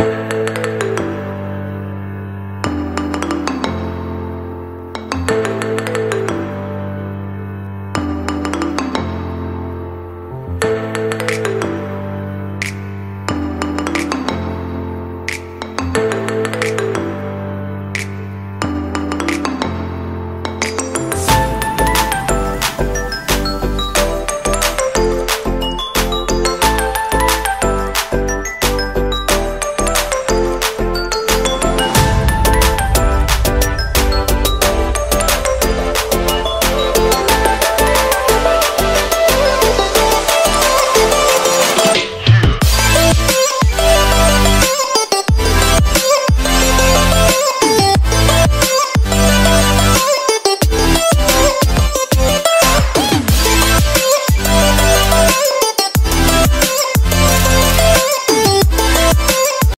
Música